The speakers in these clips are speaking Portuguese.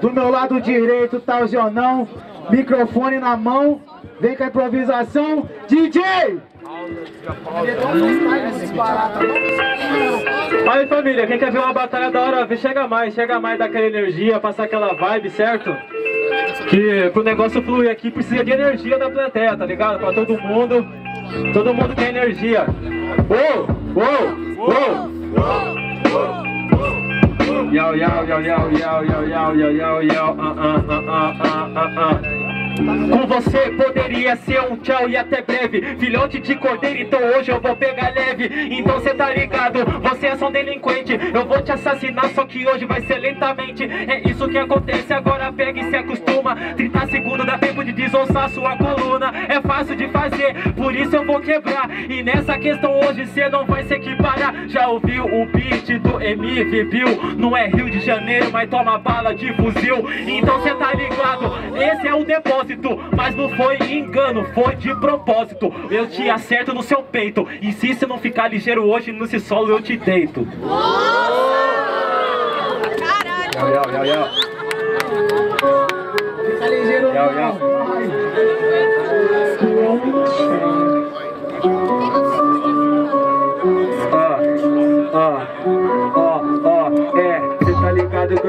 Do meu lado direito tá o Jonão, microfone na mão, vem com a improvisação, DJ! Aí família, quem quer ver uma batalha da hora, chega mais, chega mais daquela energia, passar aquela vibe, certo? Que pro negócio fluir aqui precisa de energia da plateia, tá ligado? Pra todo mundo, todo mundo tem energia. Uou, uou, uou! Yo, yo, yo, yo, yo, yo, yo, yo, yo, yo, uh, uh, uh, uh, uh, uh. Com você poderia ser um tchau e até breve Filhote de cordeiro, então hoje eu vou pegar leve Então cê tá ligado, você é só um delinquente Eu vou te assassinar, só que hoje vai ser lentamente É isso que acontece, agora sua coluna É fácil de fazer, por isso eu vou quebrar E nessa questão hoje cê não vai se equiparar Já ouviu o beat do MV Bill Não é Rio de Janeiro, mas toma bala de fuzil Então cê tá ligado, esse é o depósito mas não foi engano, foi de propósito. Eu te acerto no seu peito. E se você não ficar ligeiro hoje nesse solo, eu te deito. Caralho! Yo, yo, yo,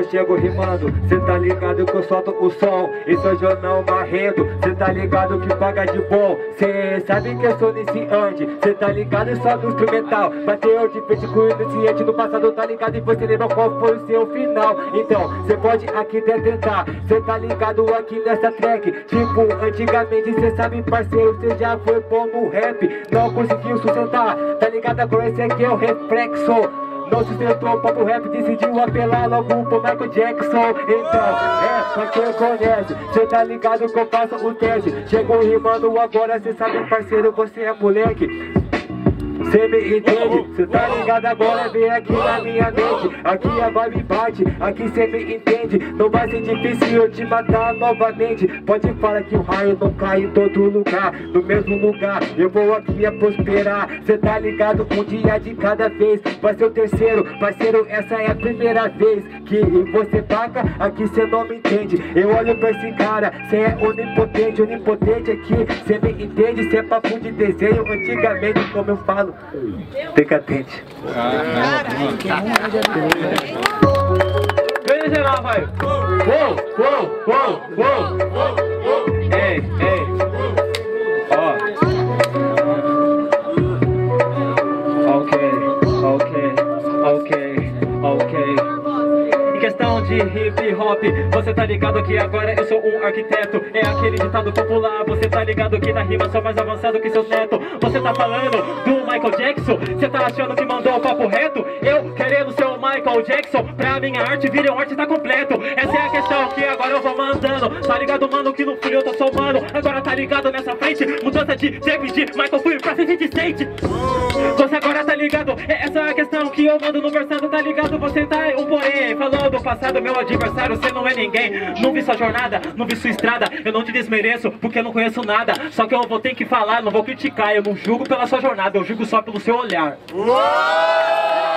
chego rimando, cê tá ligado que eu solto o som, é o jornal marrendo, cê tá ligado que paga de bom, cê sabe que eu sou iniciante, cê tá ligado só no instrumental, bateu de frente com o iniciante no passado, tá ligado? E você lembra qual foi o seu final, então, cê pode aqui até tentar, cê tá ligado aqui nessa track, tipo, antigamente cê sabe parceiro, cê já foi bom no rap, não conseguiu sustentar, tá ligado? Agora esse aqui é o reflexo, não sustentou papo rap, decidiu apelar logo pro Michael Jackson. Então, é, pra quem conhece, cê tá ligado que eu faço o teste. Chegou rimando agora, cê sabe parceiro, você é moleque Cê me entende? Cê tá ligado agora? Vem aqui na minha mente Aqui a vibe bate, aqui cê me entende Não vai ser difícil eu te matar novamente Pode falar que o raio não cai em todo lugar No mesmo lugar, eu vou aqui a prosperar Cê tá ligado? Um dia de cada vez Vai ser o terceiro, parceiro, essa é a primeira vez Que você paga, aqui cê não me entende. Eu olho pra esse cara, cê é onipotente Onipotente aqui, cê me entende Cê é papo de desenho, antigamente como eu falo Fica atente. Ganha geral, vai! Uou, uou, uou, uou! Ei, de hip hop, você tá ligado que agora eu sou um arquiteto. É aquele ditado popular, você tá ligado que na rima sou mais avançado que seus netos. Você tá falando do Michael Jackson, você tá achando que mandou o papo reto? Eu querendo ser o Michael Jackson, pra minha arte vira um arte tá completo. Essa é a questão que agora eu vou mandando. Tá ligado, mano, que no fui eu tô somando. Agora tá ligado nessa frente, mudança de David, Michael fui pra 66. Você agora tá ligado, é essa a questão que eu mando no versado, tá ligado? Você tá um porém, falou do passado, meu adversário, você não é ninguém. Não vi sua jornada, não vi sua estrada, eu não te desmereço, porque eu não conheço nada. Só que eu vou ter que falar, não vou criticar, eu não julgo pela sua jornada, eu julgo só pelo seu olhar. Uou!